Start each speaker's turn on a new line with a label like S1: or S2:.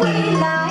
S1: quên bao